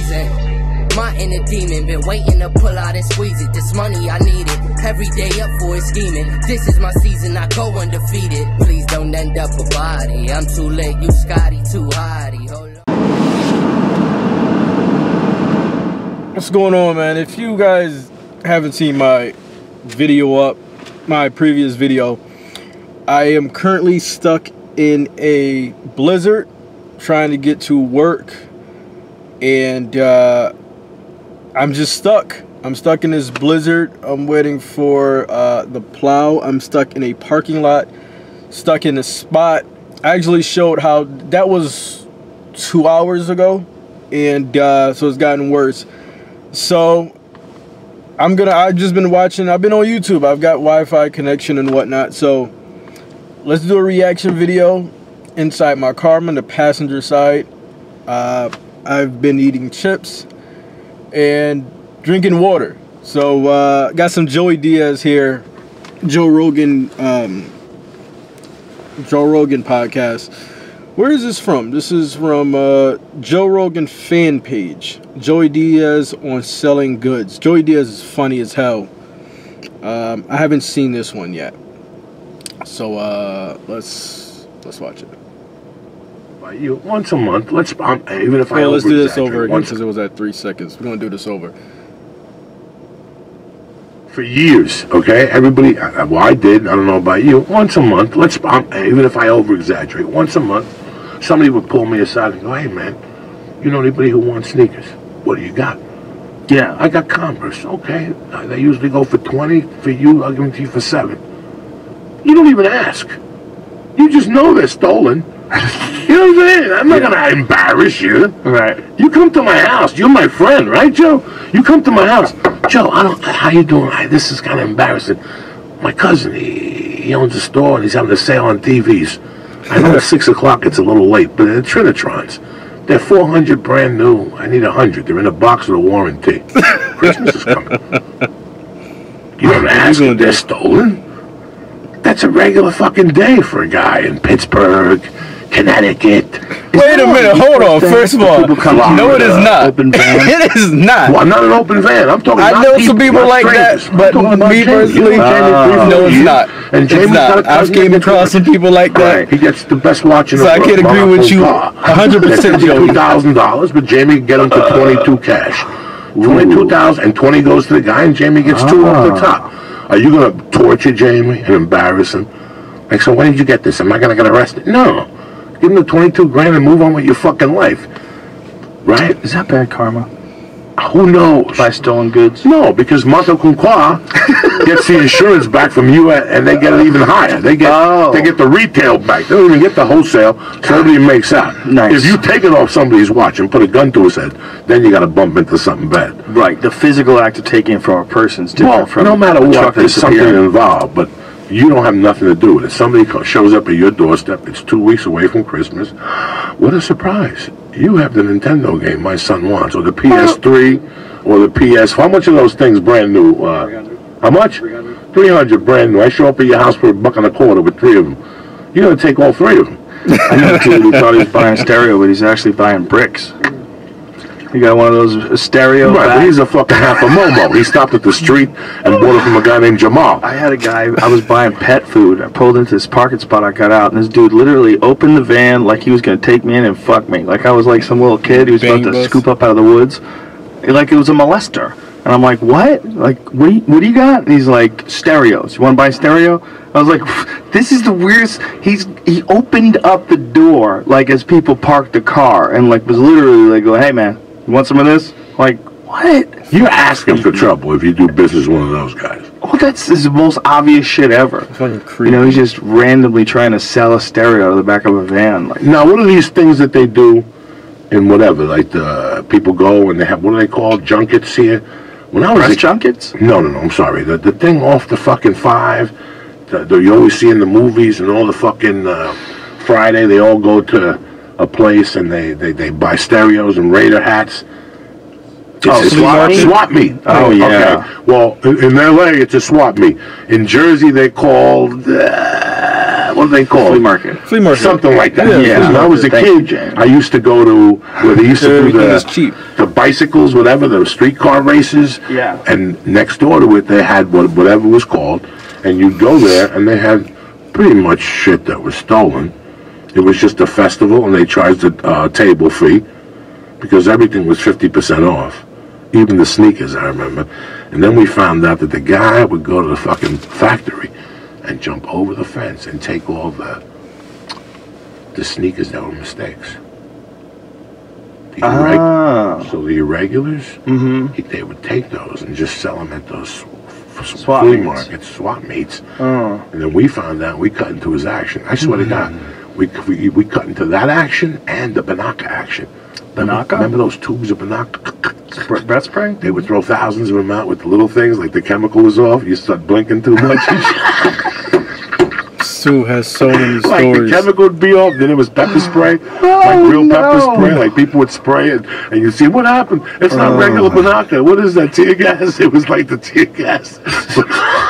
reason. My inner demon been waiting to pull out and squeeze it. This money I need it. Every day up for it scheming. This is my season, I go undefeated. Please don't end up a body. I'm too late, you Scotty, too hotty. What's going on, man? If you guys haven't seen my video up, my previous video, I am currently stuck in a blizzard trying to get to work and uh, I'm just stuck. I'm stuck in this blizzard. I'm waiting for uh, the plow. I'm stuck in a parking lot, stuck in a spot. I actually showed how that was two hours ago, and uh, so it's gotten worse. So I'm gonna. I've just been watching. I've been on YouTube. I've got Wi-Fi connection and whatnot. So let's do a reaction video inside my car. I'm on the passenger side. Uh, I've been eating chips and drinking water. So uh, got some Joey Diaz here, Joe Rogan, um, Joe Rogan podcast. Where is this from? This is from uh, Joe Rogan fan page. Joey Diaz on selling goods. Joey Diaz is funny as hell. Um, I haven't seen this one yet, so uh, let's let's watch it. By you once a month. Let's um, even if I let's do this over-exaggerate, again once because it was at three seconds. We're gonna do this over. for years. Okay, everybody. uh, Well, I did. I don't know about you. Once a month. Let's um, even if I over exaggerate. Once a month, somebody would pull me aside and go, "Hey, man, you know anybody who wants sneakers? What do you got?" Yeah. I got Converse. Okay, Uh, they usually go for twenty. For you, I'll give them to you for seven. You don't even ask. You just know they're stolen. You know what I'm saying? I'm not gonna embarrass you. Right. You come to my house. You're my friend, right, Joe? You come to my house. Joe, I don't. How you doing? I, this is kind of embarrassing. My cousin, he, he owns a store and he's having a sale on TVs. I know it's six o'clock. It's a little late, but they're Trinitrons. They're 400 brand new. I need 100. They're in a box with a warranty. Christmas is coming. You don't ask if they're stolen? That's a regular fucking day for a guy in Pittsburgh, Connecticut. Wait a minute, hold on. First of all, no, it is not. it is not. Well, not an open van. I'm talking. I know some people like that, strangers. I'm but me personally, You know Jamie. Cleveland no, it's not. And It's Jamie's not. I've came that across some people like that. Right. He gets the best watch in So the I can't agree with you 100%, Joey. Two thousand dollars, but Jamie can get him to twenty-two cash. Twenty-two thousand, and twenty goes to the guy, and Jamie gets two off the Ah. top. Are you gonna torture Jamie and embarrass him? Like, so when did you get this? Am I gonna get arrested? No. Give him the twenty-two grand and move on with your fucking life. Right? Is that bad karma? Who knows? Buy stolen goods? No, because Marco Conqua gets the insurance back from you, and they get it even higher. They get Oh. they get the retail back. They don't even get the wholesale, so nobody makes out. Nice. If you take it off somebody's watch and put a gun to his head, then you got to bump into something bad. Right. The physical act of taking it from a person's different Well, from no matter what, there's something involved, but you don't have nothing to do with it. Somebody shows up at your doorstep. It's two weeks away from Christmas. What a surprise! You have the Nintendo game my son wants, or the PS3, or the PS. How much are those things brand new? Uh, how much? 300 brand new. I show up at your house for a buck and a quarter with three of them. You're gonna take all three of them. I know a dude who thought he was buying stereo, but he's actually buying bricks. He got one of those stereo Right, but he's a fucking half a momo. He stopped at the street and bought it from a guy named Jamal. I had a guy, I was buying pet food. I pulled into this parking spot, I got out, and this dude literally opened the van like he was going to take me in and fuck me. Like I was like some little kid he was Bang about to bus. scoop up out of the woods. Like it was a molester. And I'm like, what? Like, what do you, what do you got? And he's like, stereos. You want to buy a stereo? I was like, this is the weirdest. He's he opened up the door like as people parked the car and like was literally like, going, hey man, you want some of this? Like, what? You're asking for trouble if you do business with one of those guys. Well, that's the most obvious shit ever. Fucking You know, he's just randomly trying to sell a stereo out of the back of a van. Like, Now, what are these things that they do in whatever? Like the people go and they have what are they called? Junkets here. When I was press a, junkets? no, no, no. I'm sorry. The the thing off the fucking five that that you always see in the movies and all the fucking uh, Friday they all go to a place and they they, they buy stereos and Raider hats. It's Oh, a flea swap, market? swap meet. Oh, yeah. Okay. Well, in, in LA, it's a swap meet. In Jersey, they called uh, what do they call Flea market. Flea market. Something like that. Yeah, Because flea when I was a market. Thank kid, I used to go to where they used to do the, cheap. the bicycles, whatever, those streetcar races. Yeah. And next door to it, they had what, whatever was called, and you'd go there, and they had pretty much shit that was stolen. It was just a festival, and they charged a uh, table fee because everything was 50% off. Even the sneakers, I remember. And then we found out that the guy would go to the fucking factory and jump over the fence and take all the the sneakers that were mistakes. The irreg- Ah. so the irregulars, Mm-hmm. he- they would take those and just sell them at those Swap flea markets, swap meets. Oh. And then we found out we cut into his action. I swear to God, we, we we cut into that action and the Binaca action. Binaca? Remember those tubes of Binaca? Bre- breath spray? They would throw thousands of them out with the little things, like the chemical was off. You start blinking too much. Sue has so many like the stories. chemical would be off, then it was pepper spray, like real pepper spray. Like people would spray it, and you see what happened. It's not oh. regular Binaca. What is that tear gas? It was like the tear gas.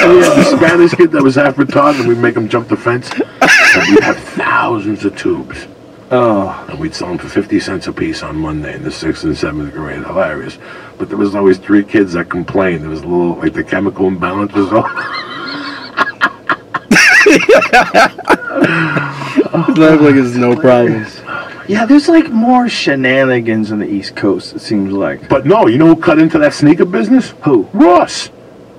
And we had the Spanish kid that was half retarded, and we'd make him jump the fence. And we'd have thousands of tubes. Oh. And we'd sell them for 50 cents a piece on Monday in the 6th and 7th grade. Hilarious. But there was always three kids that complained. There was a little, like the chemical imbalance was off. Look like it's no problem. Yeah, there's like more shenanigans on the East Coast, it seems like. But no, you know who cut into that sneaker business? Who? Ross.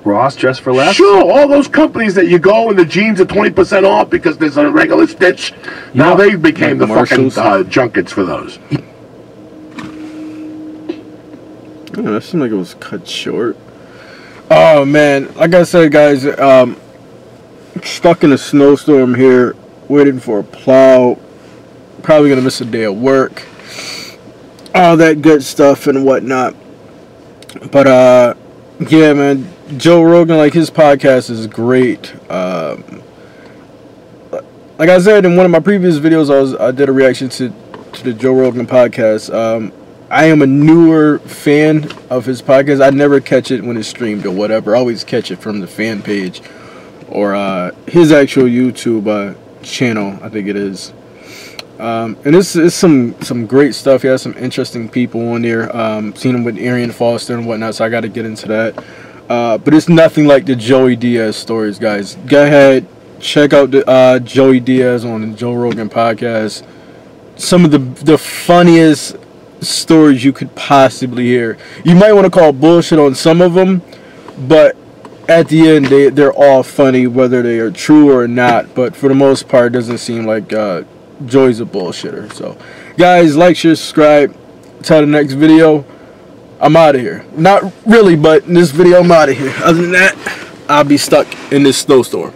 Ross dressed for less? Sure, all those companies that you go and the jeans are 20% off because there's a regular stitch. Now they became the Marshalls? fucking uh, junkets for those. Yeah, that seemed like it was cut short. Oh man, like I said, guys, um, stuck in a snowstorm here, waiting for a plow. Probably gonna miss a day of work. All that good stuff and whatnot. But uh, yeah, man, Joe Rogan, like his podcast is great. Um, like I said in one of my previous videos, I was I did a reaction to to the Joe Rogan podcast. Um, I am a newer fan of his podcast. I never catch it when it's streamed or whatever. I always catch it from the fan page or uh, his actual YouTube uh, channel. I think it is. Um, and it's, it's some some great stuff. He has some interesting people on there. Um, seen him with Arian Foster and whatnot, so I got to get into that. Uh, but it's nothing like the Joey Diaz stories, guys. Go ahead, check out the uh, Joey Diaz on the Joe Rogan podcast. Some of the the funniest stories you could possibly hear. You might want to call bullshit on some of them, but at the end they they're all funny whether they are true or not. But for the most part, it doesn't seem like uh, Joey's a bullshitter. So, guys, like, share, subscribe. Till the next video. I'm out of here. Not really, but in this video, I'm out of here. Other than that, I'll be stuck in this snowstorm.